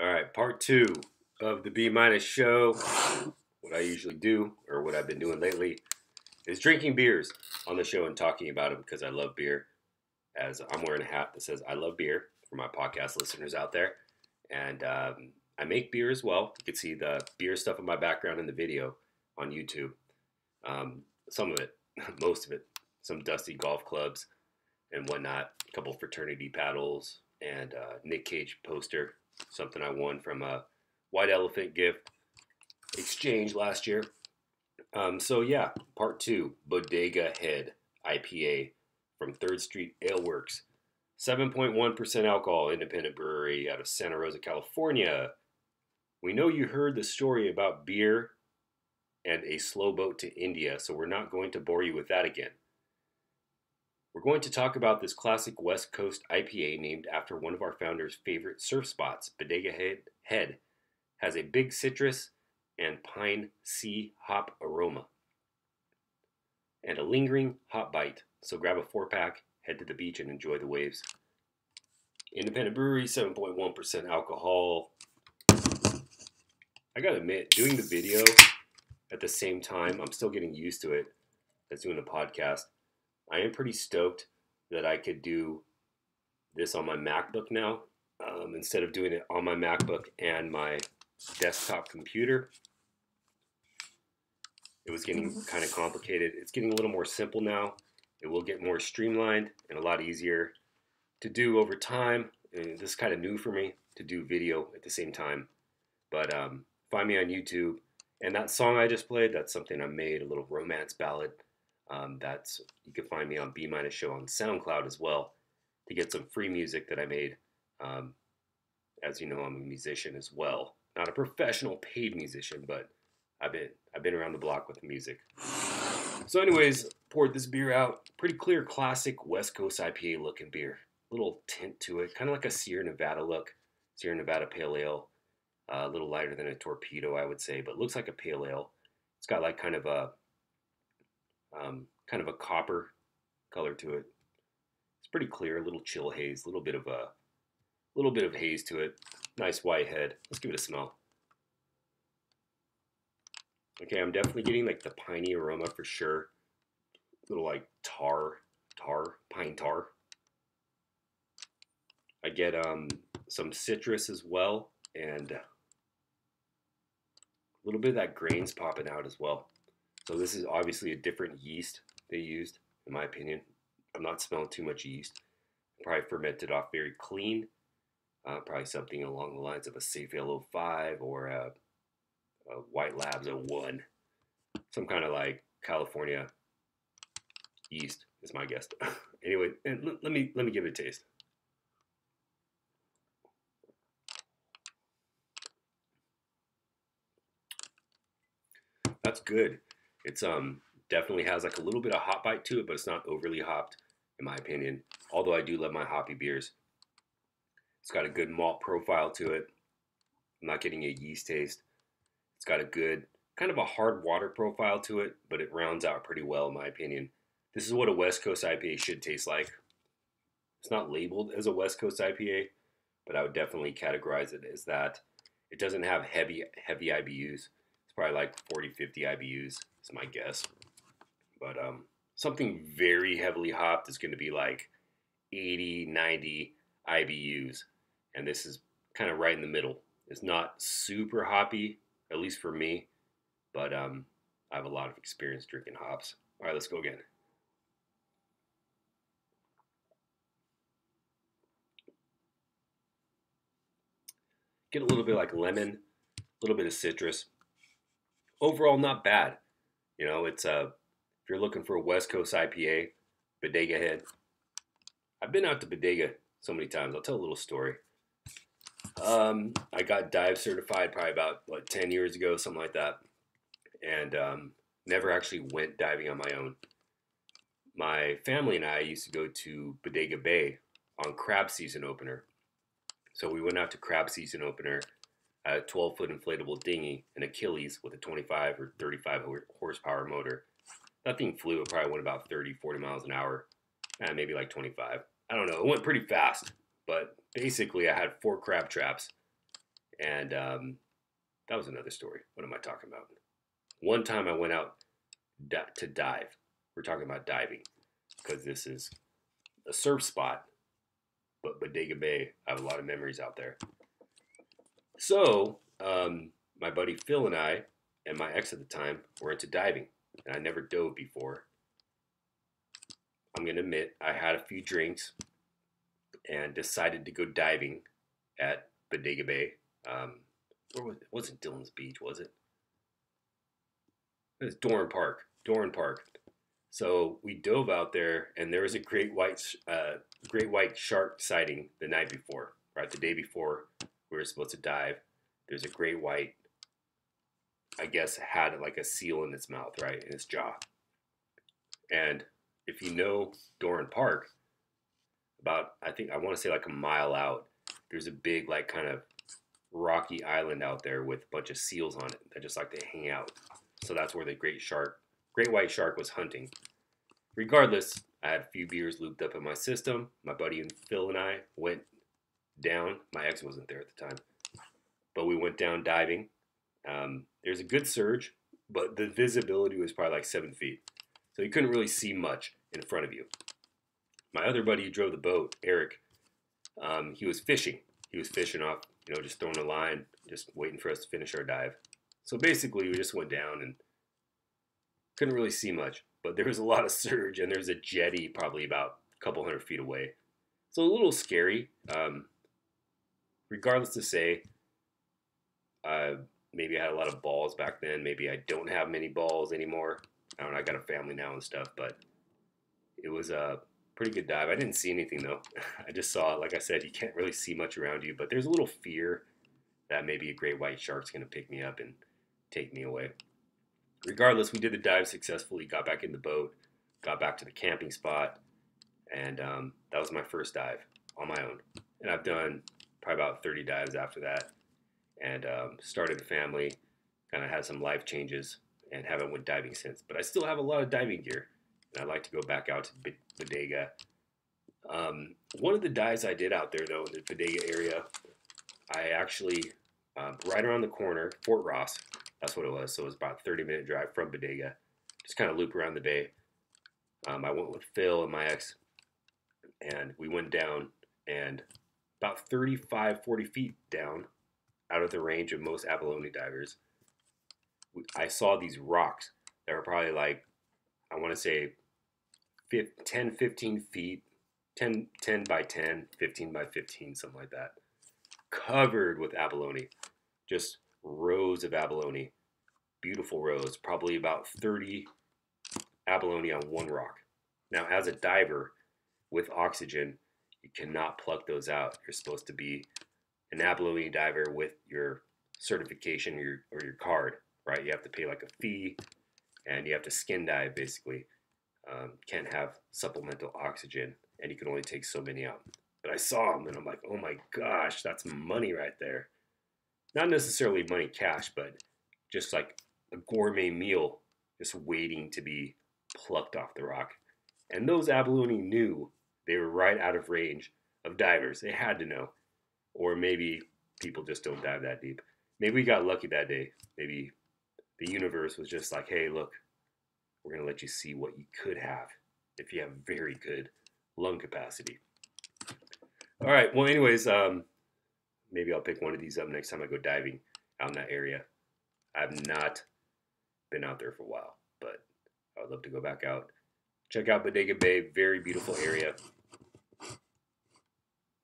All right, part two of the B minus show. What I usually do, or what I've been doing lately, is drinking beers on the show and talking about them because I love beer. As I'm wearing a hat that says "I love beer" for my podcast listeners out there, and um, I make beer as well. You can see the beer stuff in my background in the video on YouTube. Um, some of it, most of it, some dusty golf clubs and whatnot. A couple fraternity paddles and uh, Nick Cage poster, something I won from a White Elephant gift exchange last year. Um, so yeah, part two, Bodega Head IPA from Third Street Aleworks. 7.1% alcohol, independent brewery out of Santa Rosa, California. We know you heard the story about beer and a slow boat to India, so we're not going to bore you with that again. We're going to talk about this classic West Coast IPA named after one of our founders' favorite surf spots, Bodega Head, has a big citrus and pine sea hop aroma and a lingering hot bite. So grab a four pack, head to the beach, and enjoy the waves. Independent brewery, 7.1% alcohol. I gotta admit, doing the video at the same time, I'm still getting used to it as doing the podcast. I am pretty stoked that I could do this on my MacBook now um, instead of doing it on my MacBook and my desktop computer. It was getting kind of complicated. It's getting a little more simple now. It will get more streamlined and a lot easier to do over time. And this is kind of new for me to do video at the same time. But um, find me on YouTube. And that song I just played, that's something I made, a little romance ballad. Um, that's you can find me on B minus show on SoundCloud as well to get some free music that I made. Um, as you know, I'm a musician as well, not a professional paid musician, but I've been I've been around the block with music. So, anyways, poured this beer out. Pretty clear, classic West Coast IPA looking beer. Little tint to it, kind of like a Sierra Nevada look. Sierra Nevada Pale Ale, uh, a little lighter than a torpedo, I would say, but looks like a pale ale. It's got like kind of a um, kind of a copper color to it. It's pretty clear, a little chill haze, a little bit of a little bit of haze to it. Nice white head. Let's give it a smell. Okay, I'm definitely getting like the piney aroma for sure. Little like tar, tar, pine tar. I get um, some citrus as well, and a little bit of that grains popping out as well. So this is obviously a different yeast they used, in my opinion. I'm not smelling too much yeast. Probably fermented off very clean. Uh, probably something along the lines of a SafAle 05 or a, a White Labs 01. Some kind of like California yeast is my guess. anyway, let me let me give it a taste. That's good. It's um definitely has like a little bit of hop bite to it, but it's not overly hopped, in my opinion. Although I do love my hoppy beers. It's got a good malt profile to it. I'm not getting a yeast taste. It's got a good, kind of a hard water profile to it, but it rounds out pretty well, in my opinion. This is what a West Coast IPA should taste like. It's not labeled as a West Coast IPA, but I would definitely categorize it as that. It doesn't have heavy, heavy IBUs. It's probably like 40, 50 IBUs, is my guess. But um, something very heavily hopped is going to be like 80, 90 IBUs. And this is kind of right in the middle. It's not super hoppy, at least for me, but um, I have a lot of experience drinking hops. All right, let's go again. Get a little bit like lemon, a little bit of citrus. Overall, not bad. You know, it's a, if you're looking for a West Coast IPA, Bodega Head. I've been out to Bodega so many times. I'll tell a little story. Um, I got dive certified probably about what ten years ago, something like that, and um, never actually went diving on my own. My family and I used to go to Bodega Bay on crab season opener. So we went out to crab season opener, a 12 foot inflatable dinghy, an Achilles with a 25 or 35 horsepower motor. That thing flew. It probably went about 30, 40 miles an hour, eh, maybe like 25. I don't know. It went pretty fast, but basically I had four crab traps And um, that was another story. What am I talking about? One time I went out to dive. We're talking about diving because this is a surf spot, but Bodega Bay, I have a lot of memories out there. So, um, my buddy Phil and I, and my ex at the time, were into diving, and I never dove before. I'm going to admit, I had a few drinks and decided to go diving at Bodega Bay. Um, where was it? wasn't Dillon's Beach, was it? It was Doran Park. Doran Park. So we dove out there, and there was a great white, uh, great white shark sighting the night before. Right, the day before we were supposed to dive. There's a great white. I guess had like a seal in its mouth, right, in its jaw. And if you know Doran Park, about I think I want to say like a mile out, there's a big like kind of rocky island out there with a bunch of seals on it that just like to hang out. So that's where the great shark, great white shark was hunting. Regardless, I had a few beers looped up in my system. My buddy and Phil and I went down. My ex wasn't there at the time, but we went down diving. Um, there's a good surge, but the visibility was probably like seven feet. So you couldn't really see much in front of you. My other buddy who drove the boat, Eric, um, he was fishing. He was fishing off, you know, just throwing a line, just waiting for us to finish our dive. So basically, we just went down and couldn't really see much, but there was a lot of surge, and there's a jetty probably about a couple hundred feet away. So a little scary. Um, regardless to say, uh, maybe I had a lot of balls back then. Maybe I don't have many balls anymore. I don't know. I got a family now and stuff, but it was a pretty good dive. I didn't see anything though. I just saw, like I said, you can't really see much around you, but there's a little fear that maybe a great white shark's going to pick me up and take me away. Regardless, we did the dive successfully, got back in the boat, got back to the camping spot, and um, that was my first dive on my own. And I've done probably about 30 dives after that, and um, started a family, kind of had some life changes, and haven't went diving since. But I still have a lot of diving gear, and I'd like to go back out to Bodega. Um, one of the dives I did out there, though, in the Bodega area, I actually, um, right around the corner, Fort Ross, that's what it was. So it was about a 30 minute drive from Bodega. Just kind of loop around the bay. Um, I went with Phil and my ex, and we went down, and about 35, 40 feet down, out of the range of most abalone divers, I saw these rocks that were probably like, I want to say 10, 15 feet, 10, 10 by 10, 15 by 15, something like that, covered with abalone. Just rows of abalone, beautiful rows, probably about 30 abalone on one rock. Now, as a diver with oxygen, you cannot pluck those out. You're supposed to be an abalone diver with your certification or your, or your card, right? You have to pay like a fee and you have to skin dive basically. Um, can't have supplemental oxygen and you can only take so many out. But I saw them and I'm like, oh my gosh, that's money right there not necessarily money cash, but just like a gourmet meal just waiting to be plucked off the rock. And those abalone knew they were right out of range of divers. They had to know. Or maybe people just don't dive that deep. Maybe we got lucky that day. Maybe the universe was just like, hey, look, we're going to let you see what you could have if you have very good lung capacity. All right. Well, anyways, um, maybe I'll pick one of these up next time I go diving out in that area. I've not been out there for a while, but I would love to go back out. Check out Bodega Bay, very beautiful area.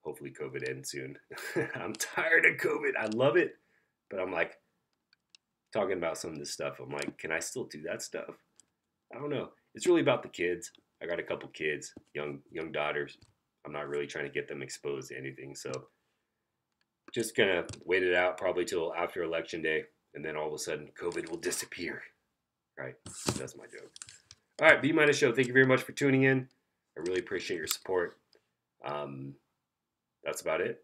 Hopefully, COVID ends soon. I'm tired of COVID. I love it, but I'm like talking about some of this stuff. I'm like, can I still do that stuff? I don't know. It's really about the kids. I got a couple kids, young young daughters. I'm not really trying to get them exposed to anything, so just gonna wait it out probably till after election day, and then all of a sudden COVID will disappear. Right? That's my joke. All right, B minus show. Thank you very much for tuning in. I really appreciate your support. Um, that's about it.